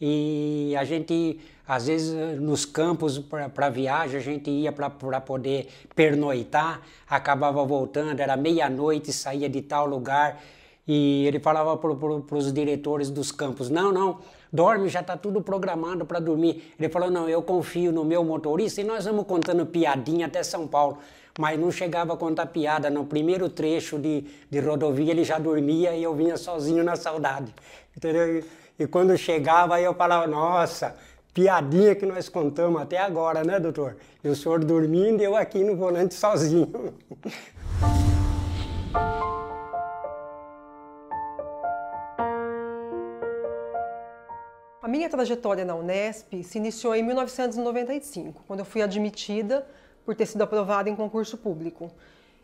[SPEAKER 5] e a gente, às vezes, nos campos para viagem, a gente ia para poder pernoitar, acabava voltando, era meia-noite, saía de tal lugar, e ele falava para os diretores dos campos: não, não, dorme, já está tudo programado para dormir. Ele falou: não, eu confio no meu motorista e nós vamos contando piadinha até São Paulo. Mas não chegava a contar piada. No primeiro trecho de, de rodovia ele já dormia e eu vinha sozinho na saudade. Entendeu? E quando chegava eu falava: nossa, piadinha que nós contamos até agora, né, doutor? E o senhor dormindo e eu aqui no volante sozinho.
[SPEAKER 6] A minha trajetória na Unesp se iniciou em 1995, quando eu fui admitida por ter sido aprovada em concurso público.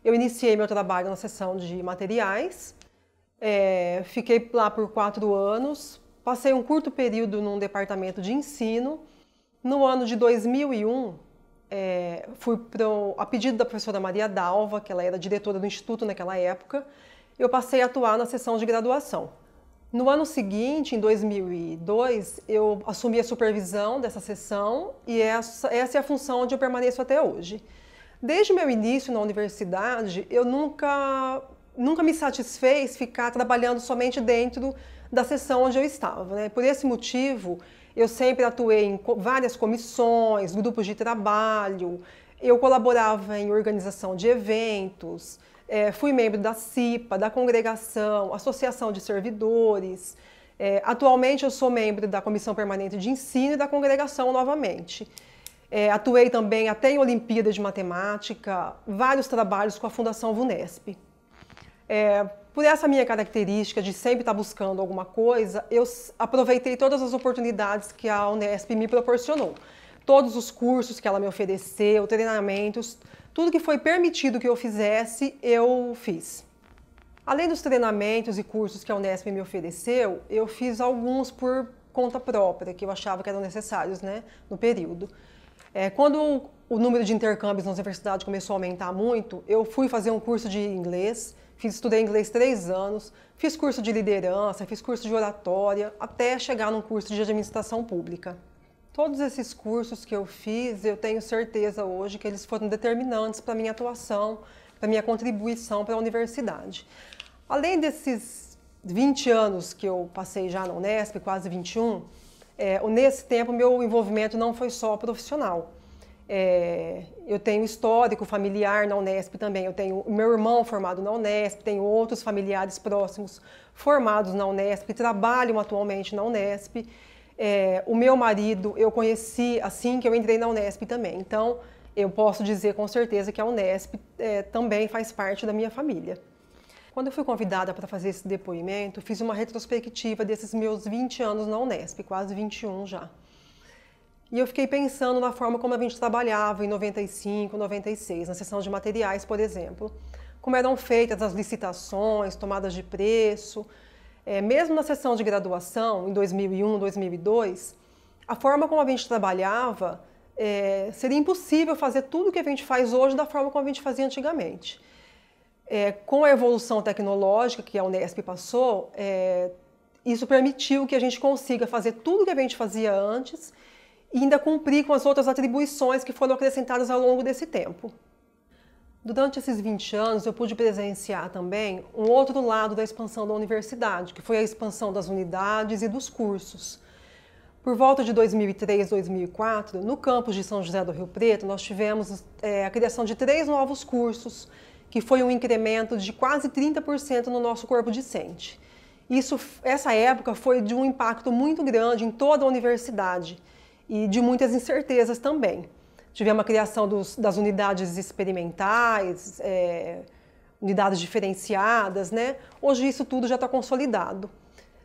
[SPEAKER 6] Eu iniciei meu trabalho na seção de materiais, é, fiquei lá por quatro anos, passei um curto período num departamento de ensino. No ano de 2001, é, fui pro, a pedido da professora Maria Dalva, que ela era diretora do instituto naquela época, eu passei a atuar na seção de graduação. No ano seguinte, em 2002, eu assumi a supervisão dessa sessão e essa, essa é a função onde eu permaneço até hoje. Desde o meu início na universidade, eu nunca, nunca me satisfez ficar trabalhando somente dentro da sessão onde eu estava. Né? Por esse motivo, eu sempre atuei em várias comissões, grupos de trabalho, eu colaborava em organização de eventos, é, fui membro da CIPA, da Congregação, Associação de Servidores. É, atualmente eu sou membro da Comissão Permanente de Ensino e da Congregação novamente. É, atuei também até em Olimpíada de Matemática, vários trabalhos com a Fundação VUNESP. É, por essa minha característica de sempre estar buscando alguma coisa, eu aproveitei todas as oportunidades que a Unesp me proporcionou. Todos os cursos que ela me ofereceu, treinamentos, tudo que foi permitido que eu fizesse, eu fiz. Além dos treinamentos e cursos que a Unesp me ofereceu, eu fiz alguns por conta própria, que eu achava que eram necessários né, no período. É, quando o número de intercâmbios na universidade começou a aumentar muito, eu fui fazer um curso de inglês, fiz, estudei inglês três anos, fiz curso de liderança, fiz curso de oratória, até chegar num curso de administração pública. Todos esses cursos que eu fiz, eu tenho certeza hoje que eles foram determinantes para minha atuação, para minha contribuição para a universidade. Além desses 20 anos que eu passei já na Unesp, quase 21, é, nesse tempo meu envolvimento não foi só profissional. É, eu tenho histórico familiar na Unesp também. Eu tenho meu irmão formado na Unesp, tenho outros familiares próximos formados na Unesp, trabalham atualmente na Unesp. É, o meu marido eu conheci assim que eu entrei na Unesp também. Então, eu posso dizer com certeza que a Unesp é, também faz parte da minha família. Quando eu fui convidada para fazer esse depoimento, fiz uma retrospectiva desses meus 20 anos na Unesp, quase 21 já. E eu fiquei pensando na forma como a gente trabalhava em 95, 96, na seção de materiais, por exemplo. Como eram feitas as licitações, tomadas de preço, é, mesmo na sessão de graduação, em 2001, 2002, a forma como a gente trabalhava é, seria impossível fazer tudo o que a gente faz hoje da forma como a gente fazia antigamente. É, com a evolução tecnológica que a Unesp passou, é, isso permitiu que a gente consiga fazer tudo o que a gente fazia antes e ainda cumprir com as outras atribuições que foram acrescentadas ao longo desse tempo. Durante esses 20 anos, eu pude presenciar também um outro lado da expansão da universidade, que foi a expansão das unidades e dos cursos. Por volta de 2003, 2004, no campus de São José do Rio Preto, nós tivemos é, a criação de três novos cursos, que foi um incremento de quase 30% no nosso corpo discente. Isso, essa época foi de um impacto muito grande em toda a universidade e de muitas incertezas também. Tivemos a criação dos, das unidades experimentais, é, unidades diferenciadas, né? Hoje isso tudo já está consolidado.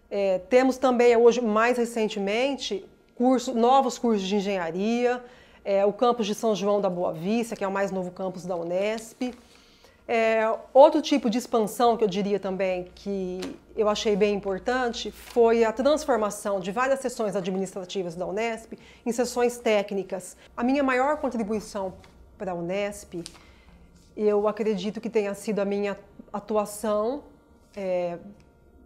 [SPEAKER 6] É, temos também, hoje, mais recentemente, curso, novos cursos de engenharia, é, o campus de São João da Boa Vista, que é o mais novo campus da Unesp. É, outro tipo de expansão que eu diria também que eu achei bem importante foi a transformação de várias sessões administrativas da Unesp em sessões técnicas. A minha maior contribuição para a Unesp, eu acredito que tenha sido a minha atuação é,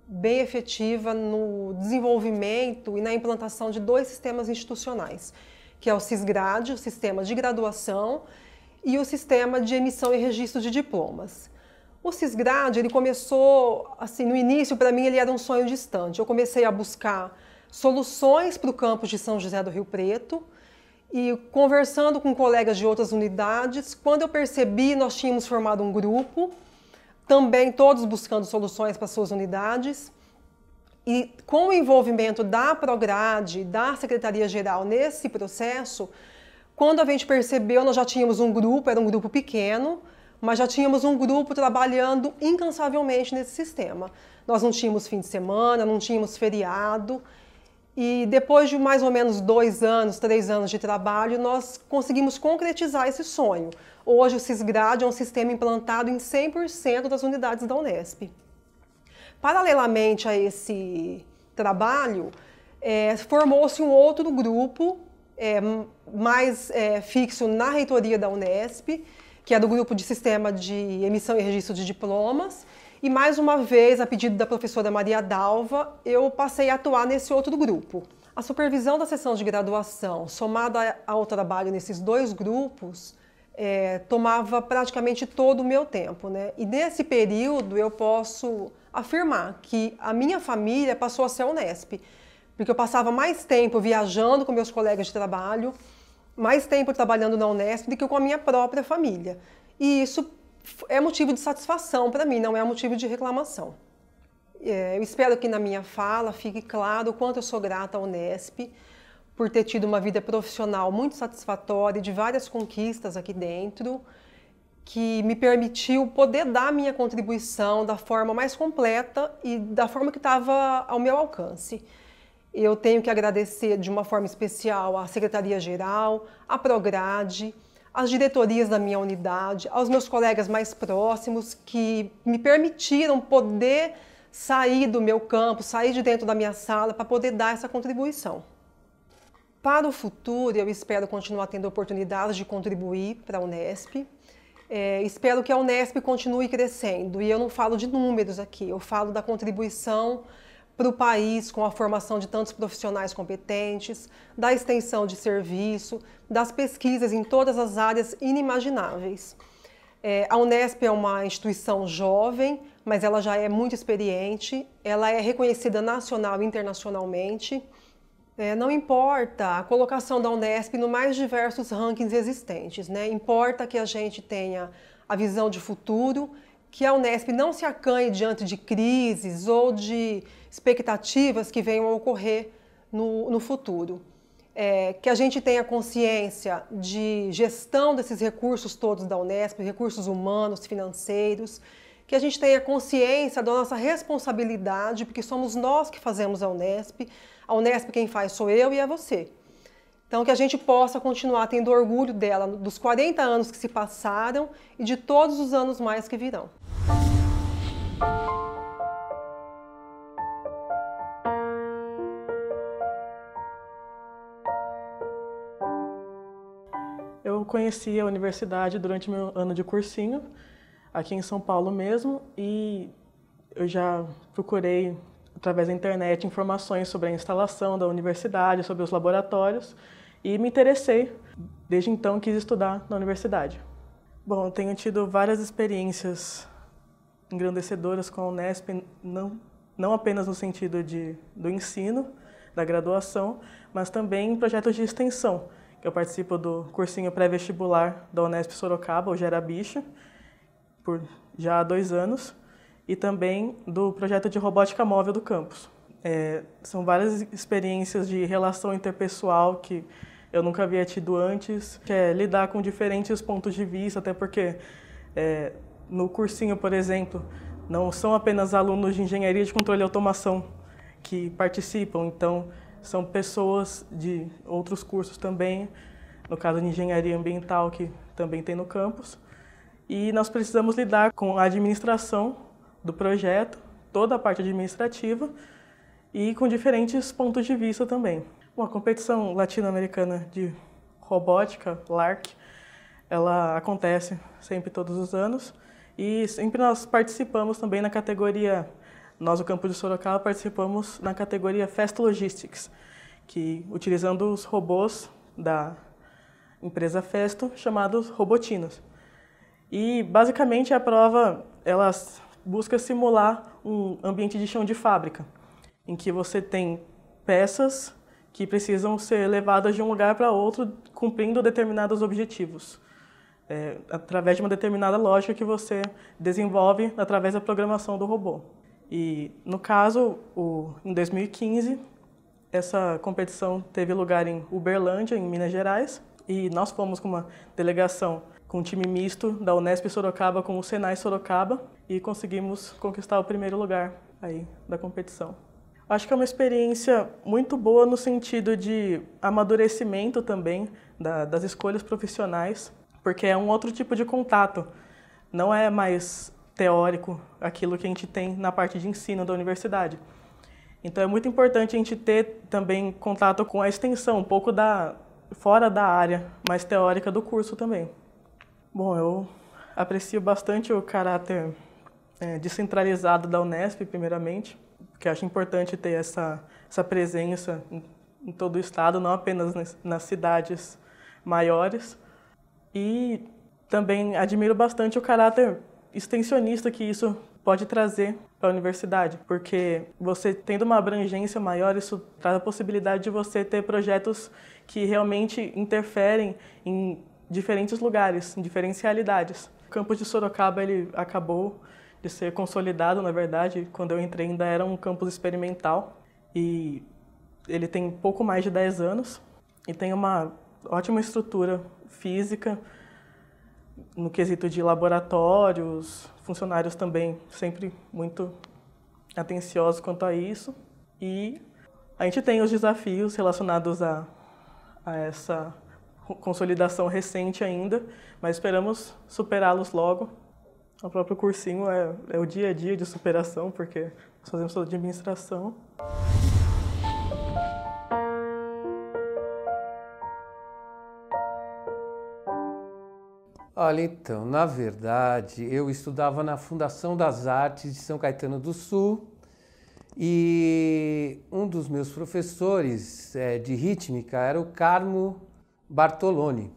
[SPEAKER 6] bem efetiva no desenvolvimento e na implantação de dois sistemas institucionais, que é o CISGRAD, o Sistema de Graduação, e o sistema de emissão e registro de diplomas. O Cisgrade, ele começou, assim, no início, para mim, ele era um sonho distante. Eu comecei a buscar soluções para o campus de São José do Rio Preto e conversando com colegas de outras unidades, quando eu percebi, nós tínhamos formado um grupo, também todos buscando soluções para suas unidades. E com o envolvimento da Prograde, da Secretaria-Geral nesse processo, quando a gente percebeu, nós já tínhamos um grupo, era um grupo pequeno, mas já tínhamos um grupo trabalhando incansavelmente nesse sistema. Nós não tínhamos fim de semana, não tínhamos feriado. E depois de mais ou menos dois anos, três anos de trabalho, nós conseguimos concretizar esse sonho. Hoje o Cisgrade é um sistema implantado em 100% das unidades da Unesp. Paralelamente a esse trabalho, é, formou-se um outro grupo é, mais é, fixo na reitoria da Unesp, que é do grupo de sistema de emissão e registro de diplomas. E mais uma vez, a pedido da professora Maria Dalva, eu passei a atuar nesse outro grupo. A supervisão da sessão de graduação, somada ao trabalho nesses dois grupos, é, tomava praticamente todo o meu tempo. Né? E nesse período eu posso afirmar que a minha família passou a ser a Unesp porque eu passava mais tempo viajando com meus colegas de trabalho, mais tempo trabalhando na Unesp do que com a minha própria família. E isso é motivo de satisfação para mim, não é motivo de reclamação. É, eu espero que na minha fala fique claro o quanto eu sou grata à Unesp por ter tido uma vida profissional muito satisfatória de várias conquistas aqui dentro, que me permitiu poder dar minha contribuição da forma mais completa e da forma que estava ao meu alcance. Eu tenho que agradecer de uma forma especial à Secretaria-Geral, à Prograde, às diretorias da minha unidade, aos meus colegas mais próximos que me permitiram poder sair do meu campo, sair de dentro da minha sala para poder dar essa contribuição. Para o futuro, eu espero continuar tendo oportunidades de contribuir para a Unesp. É, espero que a Unesp continue crescendo. E eu não falo de números aqui, eu falo da contribuição para o país com a formação de tantos profissionais competentes, da extensão de serviço, das pesquisas em todas as áreas inimagináveis. É, a Unesp é uma instituição jovem, mas ela já é muito experiente, ela é reconhecida nacional e internacionalmente. É, não importa a colocação da Unesp no mais diversos rankings existentes, né? importa que a gente tenha a visão de futuro, que a Unesp não se acanhe diante de crises ou de expectativas que venham a ocorrer no, no futuro. É, que a gente tenha consciência de gestão desses recursos todos da Unesp, recursos humanos, financeiros, que a gente tenha consciência da nossa responsabilidade, porque somos nós que fazemos a Unesp. A Unesp quem faz sou eu e é você. Então, que a gente possa continuar tendo orgulho dela, dos 40 anos que se passaram e de todos os anos mais que virão.
[SPEAKER 7] Conheci a universidade durante meu ano de cursinho, aqui em São Paulo mesmo, e eu já procurei, através da internet, informações sobre a instalação da universidade, sobre os laboratórios, e me interessei. Desde então, quis estudar na universidade. Bom, eu tenho tido várias experiências engrandecedoras com a Unesp, não, não apenas no sentido de, do ensino, da graduação, mas também em projetos de extensão eu participo do cursinho pré-vestibular da Unesp Sorocaba, o Gera Bicho, por já há dois anos, e também do projeto de robótica móvel do campus. É, são várias experiências de relação interpessoal que eu nunca havia tido antes, que é lidar com diferentes pontos de vista, até porque é, no cursinho, por exemplo, não são apenas alunos de engenharia de controle e automação que participam, então são pessoas de outros cursos também, no caso de engenharia ambiental, que também tem no campus. e nós precisamos lidar com a administração do projeto, toda a parte administrativa e com diferentes pontos de vista também. Uma competição latino-americana de robótica, LARC, ela acontece sempre todos os anos e sempre nós participamos também na categoria, nós o Campo de Sorocaba participamos na categoria Fast Logistics, que utilizando os robôs da empresa Festo, chamados robotinos. E basicamente a prova ela busca simular um ambiente de chão de fábrica, em que você tem peças que precisam ser levadas de um lugar para outro, cumprindo determinados objetivos, é, através de uma determinada lógica que você desenvolve através da programação do robô. E no caso, o, em 2015, essa competição teve lugar em Uberlândia, em Minas Gerais, e nós fomos com uma delegação com um time misto da Unesp Sorocaba com o Senai Sorocaba e conseguimos conquistar o primeiro lugar aí da competição. Acho que é uma experiência muito boa no sentido de amadurecimento também da, das escolhas profissionais, porque é um outro tipo de contato. Não é mais teórico aquilo que a gente tem na parte de ensino da universidade. Então é muito importante a gente ter também contato com a extensão, um pouco da fora da área mais teórica do curso também. Bom, eu aprecio bastante o caráter é, descentralizado da Unesp, primeiramente, porque acho importante ter essa, essa presença em, em todo o estado, não apenas nas, nas cidades maiores. E também admiro bastante o caráter extensionista que isso pode trazer para a universidade, porque você tendo uma abrangência maior, isso traz a possibilidade de você ter projetos que realmente interferem em diferentes lugares, em diferencialidades. O campus de Sorocaba ele acabou de ser consolidado, na verdade, quando eu entrei ainda era um campus experimental e ele tem pouco mais de 10 anos e tem uma ótima estrutura física no quesito de laboratórios, funcionários também sempre muito atenciosos quanto a isso e a gente tem os desafios relacionados a, a essa consolidação recente ainda, mas esperamos superá-los logo. O próprio cursinho é, é, o dia a dia de superação, porque nós fazemos toda administração.
[SPEAKER 8] Olha, então, na verdade, eu estudava na Fundação das Artes de São Caetano do Sul e um dos meus professores é, de rítmica era o Carmo Bartoloni,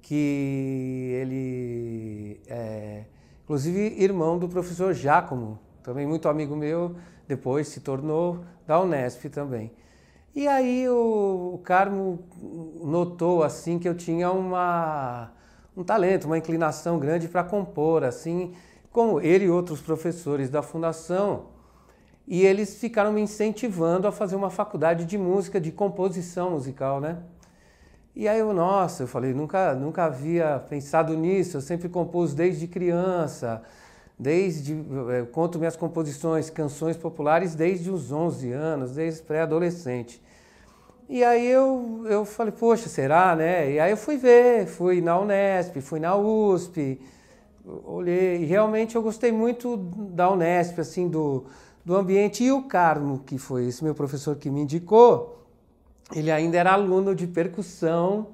[SPEAKER 8] que ele é, inclusive, irmão do professor Giacomo, também muito amigo meu, depois se tornou da Unesp também. E aí o, o Carmo notou assim que eu tinha uma, um talento, uma inclinação grande para compor, assim, como ele e outros professores da fundação, e eles ficaram me incentivando a fazer uma faculdade de música, de composição musical, né? E aí eu, nossa, eu falei, nunca, nunca havia pensado nisso, eu sempre compus desde criança, desde, eh, conto minhas composições, canções populares desde os 11 anos, desde pré-adolescente. E aí eu, eu falei, poxa, será, né? E aí eu fui ver, fui na Unesp, fui na USP, olhei, e realmente eu gostei muito da Unesp, assim, do, do ambiente. E o Carmo, que foi esse meu professor que me indicou, ele ainda era aluno de percussão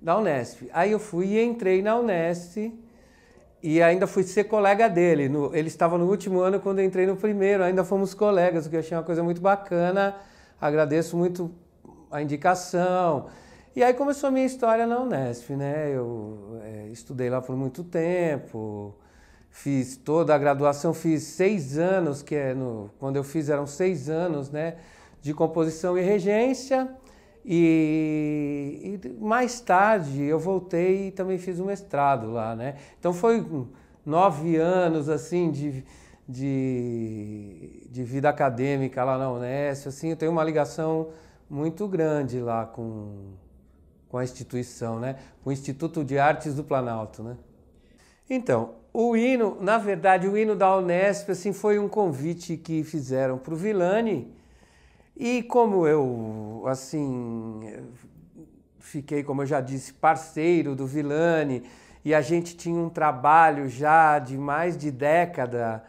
[SPEAKER 8] da Unesp. Aí eu fui e entrei na Unesp e ainda fui ser colega dele. No, ele estava no último ano quando eu entrei no primeiro, ainda fomos colegas, o que eu achei uma coisa muito bacana. Agradeço muito a indicação. E aí começou a minha história na Unesp, né? Eu é, estudei lá por muito tempo, fiz toda a graduação, fiz seis anos, que é no, quando eu fiz eram seis anos, né? De composição e regência. E, e, mais tarde eu voltei e também fiz um mestrado lá, né? Então foi nove anos assim de, de, de vida acadêmica lá na Unesp, assim, eu tenho uma ligação muito grande lá com, com a instituição, né? Com o Instituto de Artes do Planalto, né? Então, o hino, na verdade, o hino da Unesp assim, foi um convite que fizeram para o Villani, e como eu, assim, fiquei, como eu já disse, parceiro do Villani, e a gente tinha um trabalho já de mais de década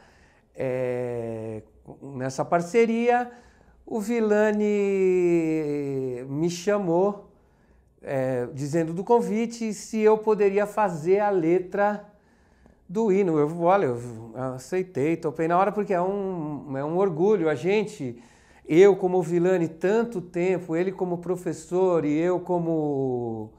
[SPEAKER 8] é, nessa parceria, o Vilani me chamou é, dizendo do convite se eu poderia fazer a letra do hino. Eu, olha, eu aceitei, topei na hora porque é um, é um orgulho. A gente, eu como Vilani, tanto tempo, ele como professor e eu como,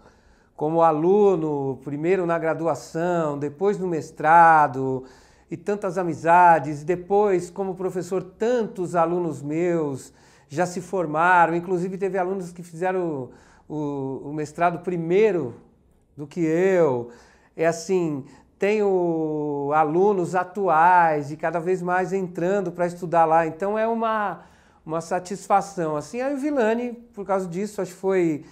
[SPEAKER 8] como aluno, primeiro na graduação, depois no mestrado, e tantas amizades, depois como professor, tantos alunos meus já se formaram, inclusive teve alunos que fizeram o, o, o mestrado primeiro do que eu. É assim, tenho alunos atuais e cada vez mais entrando para estudar lá, então é uma, uma satisfação. Assim, aí o Vilani, por causa disso, acho que foi,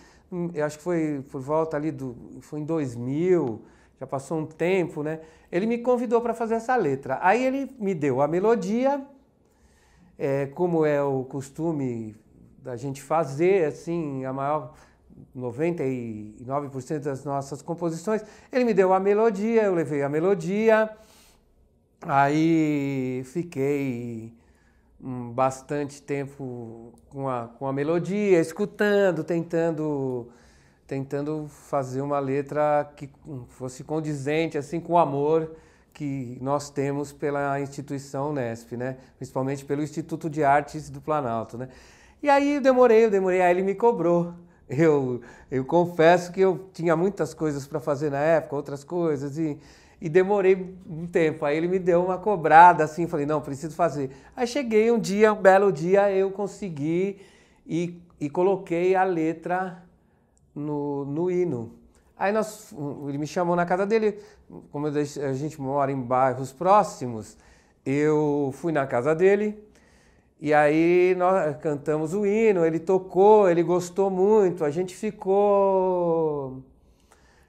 [SPEAKER 8] acho que foi por volta ali do, foi em 2000, já passou um tempo, né? Ele me convidou para fazer essa letra. Aí ele me deu a melodia, é, como é o costume da gente fazer, assim, a maior 99% das nossas composições. Ele me deu a melodia, eu levei a melodia, aí fiquei bastante tempo com a, com a melodia, escutando, tentando tentando fazer uma letra que fosse condizente assim com o amor que nós temos pela instituição Unesp, né? Principalmente pelo Instituto de Artes do Planalto, né? E aí eu demorei, eu demorei, aí ele me cobrou. Eu, eu confesso que eu tinha muitas coisas para fazer na época, outras coisas, e, e demorei um tempo. Aí ele me deu uma cobrada assim, falei, não, preciso fazer. Aí cheguei um dia, um belo dia, eu consegui e, e coloquei a letra no, no hino. Aí nós, ele me chamou na casa dele, como a gente mora em bairros próximos, eu fui na casa dele, e aí nós cantamos o hino, ele tocou, ele gostou muito, a gente ficou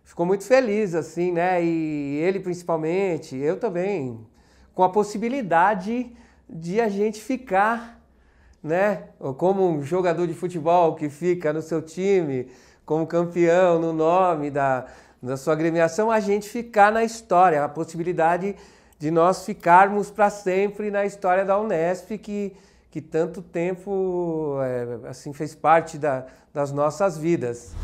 [SPEAKER 8] ficou muito feliz assim, né? E ele principalmente, eu também, com a possibilidade de a gente ficar, né? Como um jogador de futebol que fica no seu time, como campeão no nome da, da sua agremiação, a gente ficar na história, a possibilidade de nós ficarmos para sempre na história da Unesp que que tanto tempo é, assim fez parte da, das nossas vidas.